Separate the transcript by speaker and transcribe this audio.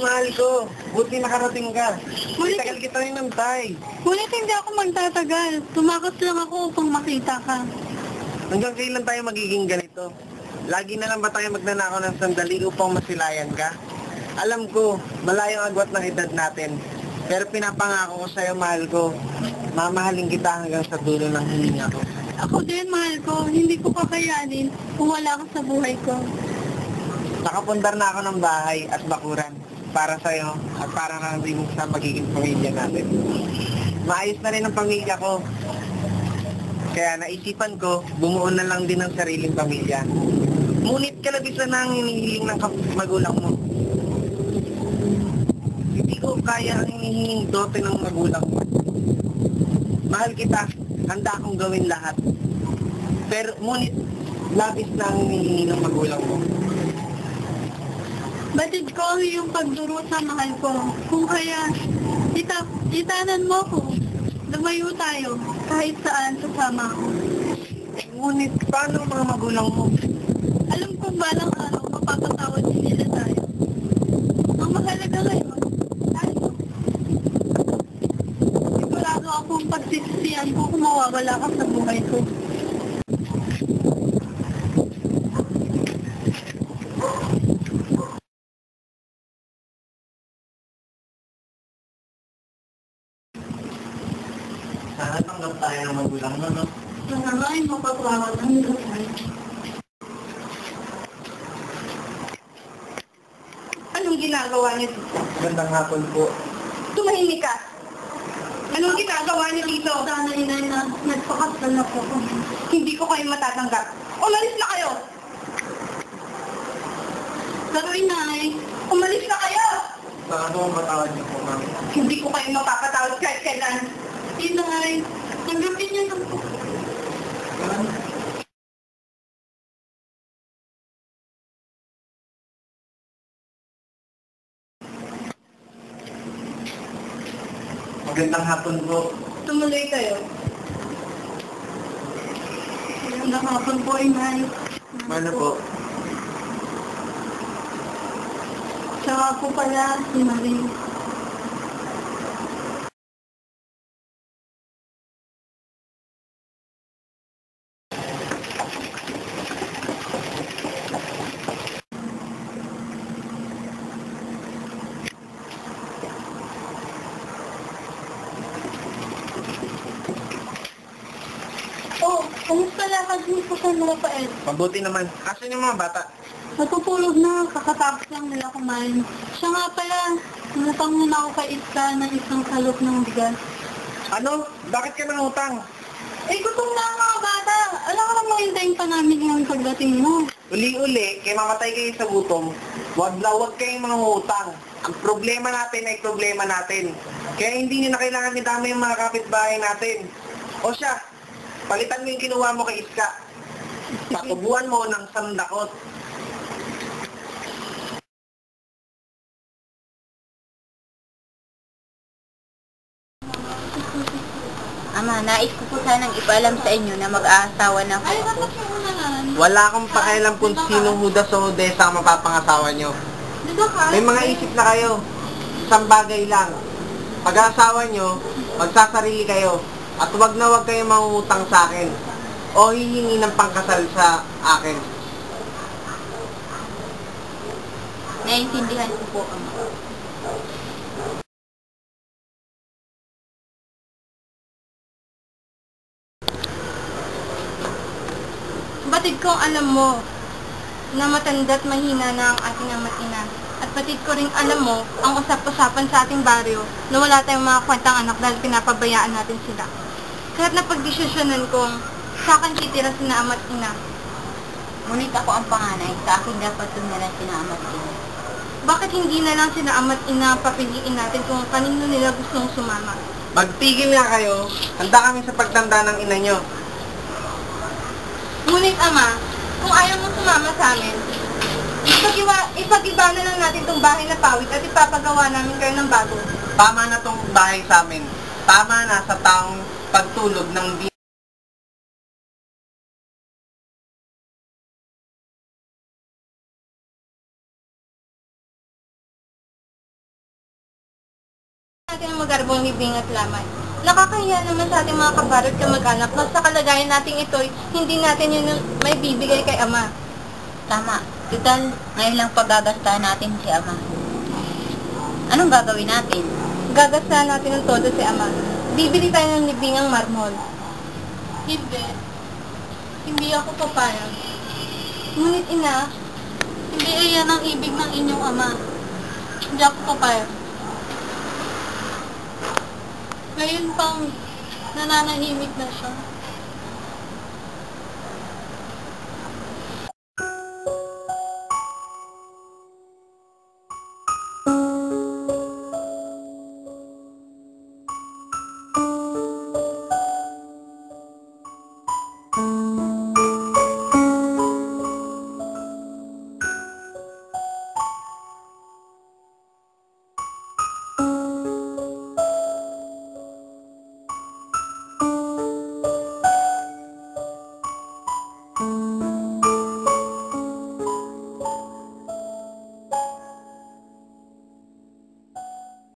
Speaker 1: Mahal ko. Buti nakarating ka.
Speaker 2: Ngunit,
Speaker 1: Tagal kita rin tay.
Speaker 2: ngunit hindi ako magtatagal. Tumakas lang ako upang makita ka.
Speaker 1: Hanggang kailan tayo magiging ganito? Lagi na lang ba tayo magnanakaw ng sandali upang masilayan ka? Alam ko, malayo ang agwat ng edad natin. Pero pinapangako ko sa'yo, mahal ko, mamahalin kita hanggang sa dulo ng hininga ko.
Speaker 2: Ako din, mahal ko. Hindi ko kakayanin kung wala ka sa buhay ko.
Speaker 1: Nakapundar na ako ng bahay at bakuran para sa'yo at para na rin sa magiging pamilya natin. Maayos na rin ang pamilya ko. Kaya naisipan ko, bumuo na lang din ng sariling pamilya. Ngunit kalabisan na ang hinihiling ng magulang mo. Hindi ko kaya ang hinihinging dote ng magulang mo. Mahal kita, handa akong gawin lahat. Pero ngunit, labis na ang hinihingi ng magulang mo.
Speaker 2: Batid ko ang iyong pagduro sa mahal ko. Kung kaya, ita itanan mo ko. Lumayo tayo kahit saan sasama ako.
Speaker 1: Ngunit, paano mga magulang mo?
Speaker 2: Alam kong balang araw mapapatawad din nila tayo. Ang mahalaga ngayon, tayo. Sigurado akong pagsisisiyan ko kung mawawala ka sa buhay ko.
Speaker 1: Sana tanggap tayo ng magulang mo, no?
Speaker 2: Sana nga ay mapapawad ng tayo. Anong ginagawa niyo dito?
Speaker 1: Gandang hapon po.
Speaker 2: Tumahimik ka. Anong ginagawa niyo dito? Sana inay na nagpakasal na po. Hindi ko kayo matatanggap. Umalis na kayo! Pero inay, umalis na kayo!
Speaker 1: Ang matawad niyo po, ma'am?
Speaker 2: Hindi ko kayo mapapatawad kahit kailan. Inay, tanggapin niyo po.
Speaker 1: Magandang hapon po.
Speaker 2: Tumuloy kayo. Magandang hapon po, inay.
Speaker 1: Ano po?
Speaker 2: Tsaka po pala si Marie. Sa mga pael?
Speaker 1: Mabuti naman. Asan yung mga bata?
Speaker 2: Natutulog na, kakatapos lang nila kumain. Siya nga pala, muna ako kay Iska ng isang salot ng bigas.
Speaker 1: Ano? Bakit ka nangutang?
Speaker 2: Eh, gutom na ang mga bata. Alam ko naman hintayin pa namin yung pagdating mo.
Speaker 1: Uli-uli, kay mamatay kayo sa gutom, wag na wag kayong mga utang. Ang problema natin ay problema natin. Kaya hindi nyo na kailangan itama yung mga kapitbahay natin. O siya, palitan mo yung kinuha mo kay Iska. Patubuan mo ng sandakot.
Speaker 3: Ama, nais ko po sanang ipaalam sa inyo na mag-aasawa na po ako.
Speaker 1: Wala akong pakialam kung sinong Judas o Odessa ang mapapangasawa nyo. May mga isip na kayo. Isang bagay lang. Pag-aasawa nyo, magsasarili kayo. At wag na wag kayong mangungutang sa akin. O hihingi ng pangkasal sa akin.
Speaker 3: Naiintindihan ko po, Ama.
Speaker 2: Batid kong alam mo na matanda't mahina na ang ating ama't ina. At batid ko rin alam mo ang usap-usapan sa ating baryo na wala tayong mga kwentang anak dahil pinapabayaan natin sila. Kaya't napagdesisyonan kong sa akin titira sina ama't ina.
Speaker 3: Ngunit ako ang panganay, sa akin dapat tumiran sina Ama at Ina.
Speaker 2: Bakit hindi na lang sina ama't ina papiliin natin kung kanino nila gustong sumama?
Speaker 1: Magtigil nga kayo. Handa kami sa pagtanda ng ina nyo.
Speaker 2: Ngunit ama, kung ayaw mo sumama sa amin, ipag-iwa, ipag-iba na lang natin tong bahay na pawit at ipapagawa namin kayo ng bago.
Speaker 1: Tama na tong bahay sa amin. Tama na sa taong pagtulog ng di
Speaker 4: natin ang magarbong libing at lamay. Nakakahiya naman sa ating mga kabarot kamag-anak na sa kalagayan nating ito'y hindi natin yun may bibigay kay Ama.
Speaker 3: Tama. Total, ngayon lang paggagastahan natin si Ama. Anong gagawin natin?
Speaker 4: Gagastahan natin ng todo si Ama. Bibili tayo ng libingang marmol. Hindi. Hindi ako papayag. Ngunit ina, hindi iyan ang ibig ng inyong ama. Hindi ako papayag. Ngayon pang nananahimik na siya.